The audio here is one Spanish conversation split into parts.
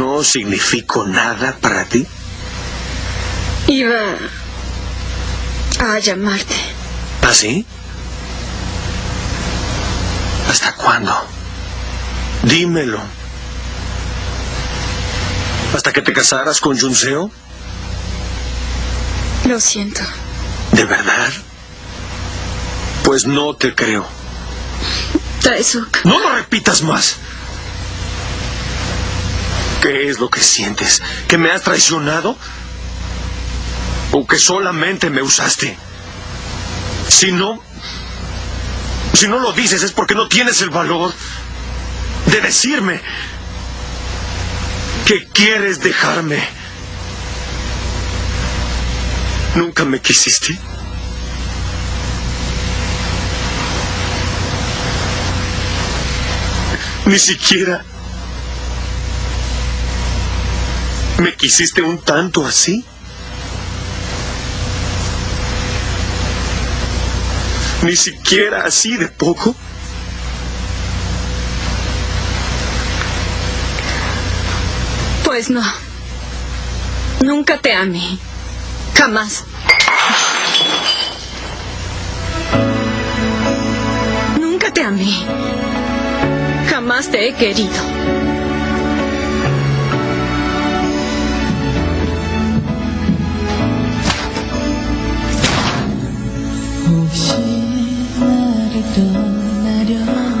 ¿No significo nada para ti? Iba a llamarte. ¿Ah, sí? ¿Hasta cuándo? Dímelo. ¿Hasta que te casaras con Junseo? Lo siento. ¿De verdad? Pues no te creo. Daisuke. No lo repitas más. ¿Qué es lo que sientes? ¿Que me has traicionado? ¿O que solamente me usaste? Si no... Si no lo dices es porque no tienes el valor de decirme que quieres dejarme. ¿Nunca me quisiste? Ni siquiera me quisiste un tanto así. Ni siquiera así de poco. Pues no. Nunca te amé. Jamás. Nunca te amé. Jamás te he querido. 떠나려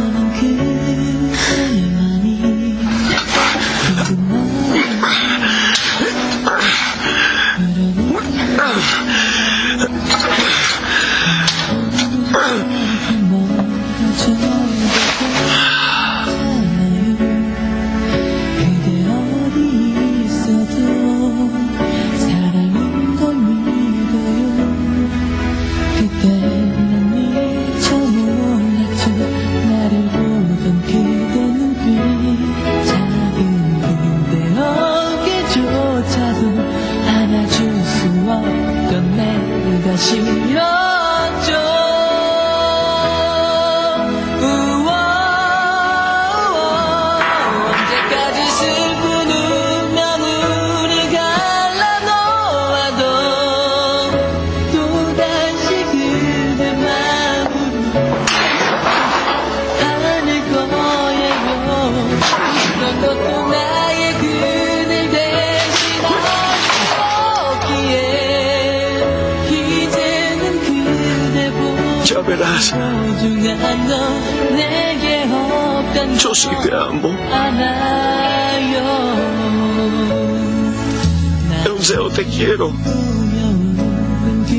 싫었죠. 우와, 언제까지 슬픈 운명을 갈라놓아도 또다시 그대 마음으로 안을 거예요. 넌또 나의 그 Ya verás. Yo sí te amo. Te quiero.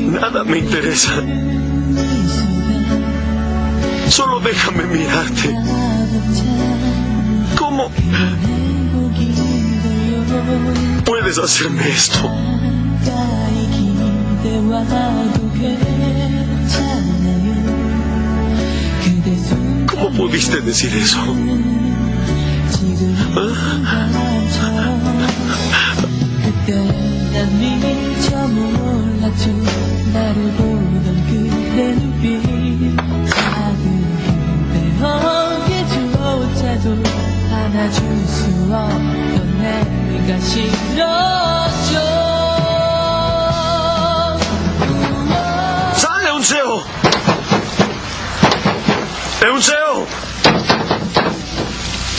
Nada me interesa. Solo déjame mirarte. ¿Cómo puedes hacerme esto? pudiste decir eso? 안아줄 수 없. ¡Euseo!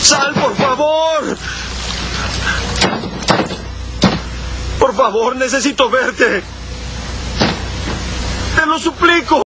¡Sal, por favor! Por favor, necesito verte. Te lo suplico.